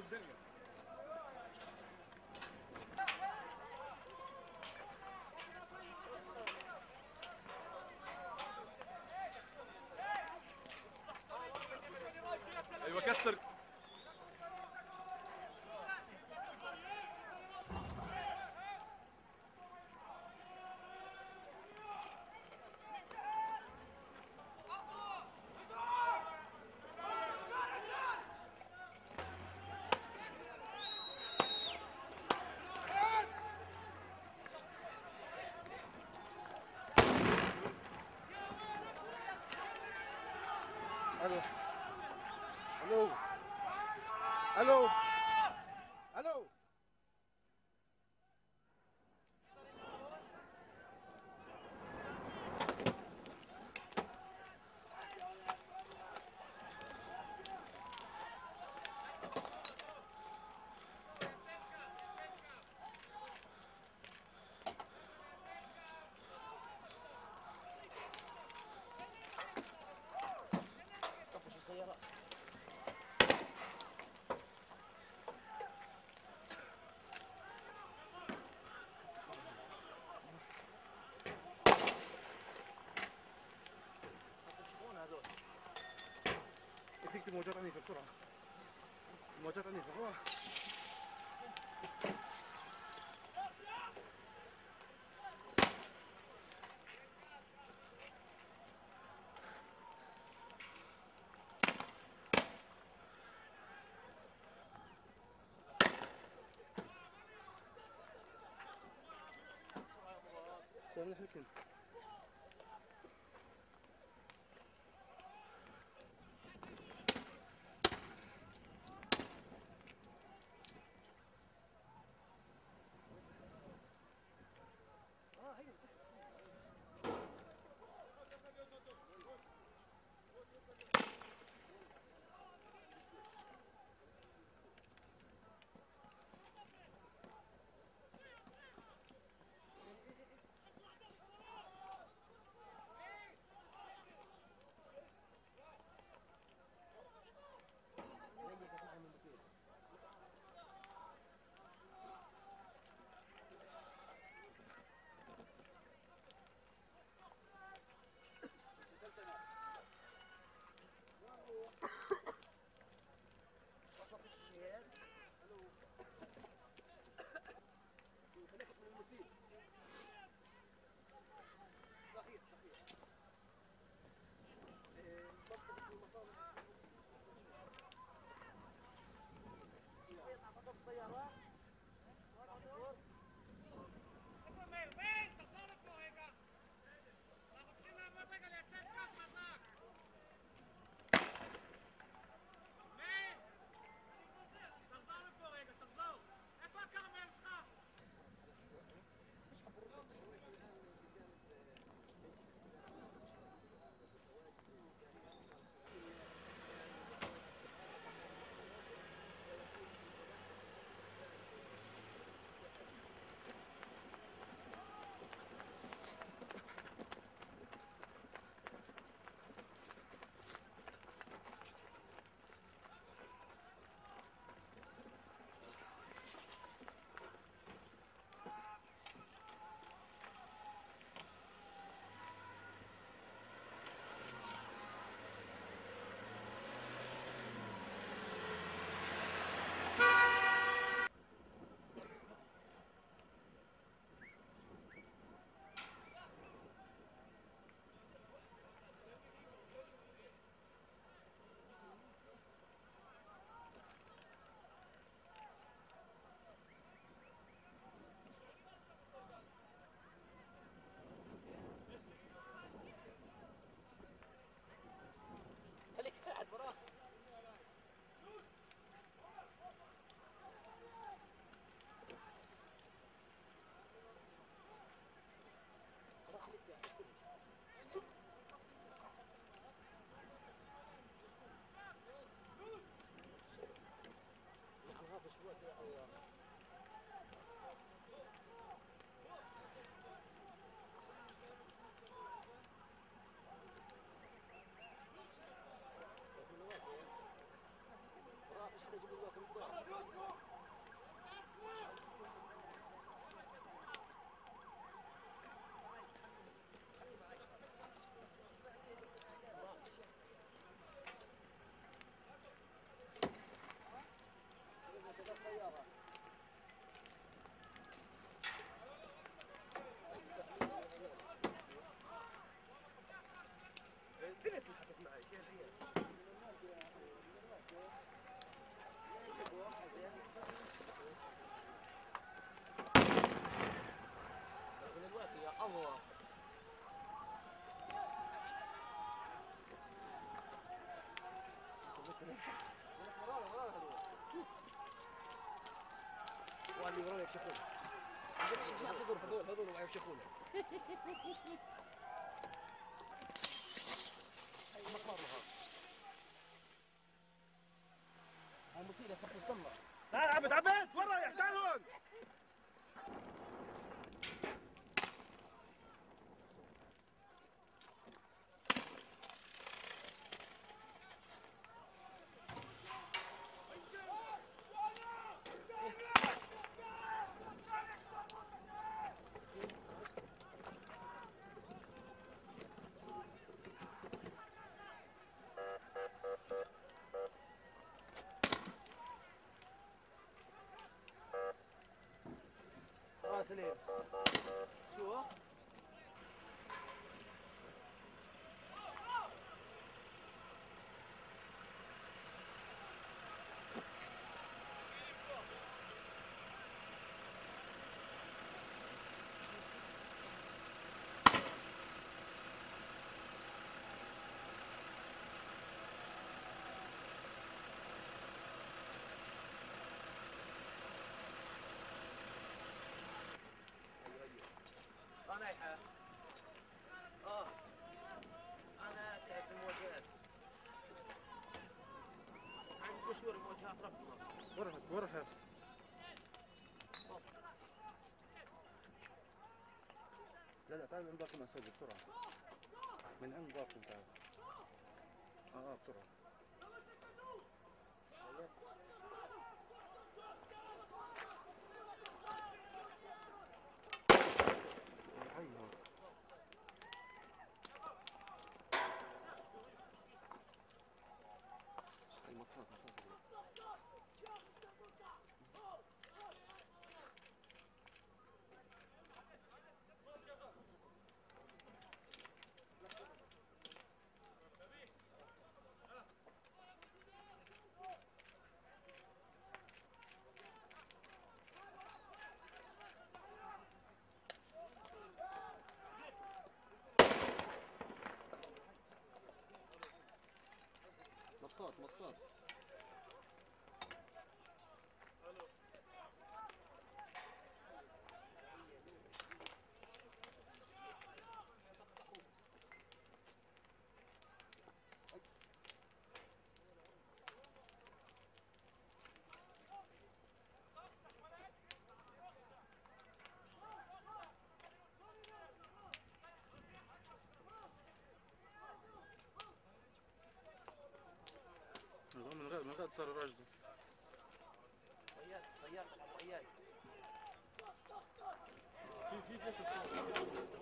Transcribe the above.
Özbek. Alô? Alô? Alô? 티 모자라니 줬더라. 모자라니 줘봐 저는 할게 allá abajo. واللي ورانا يفشخون جميع جهات الغرفة هذول هذول ما يفشخون المصيبة صح عبد عبد وين رايح تعال هون. Uh-huh. نايحة آه أنا تعب في المواجهات عندي مواجهات ربنا. صف لا لا تعال أسوي بسرعة. من عند تعال. آه آه Ahmak Dağ. второй раз. Паять, Саяр, паять. Фифи, держит.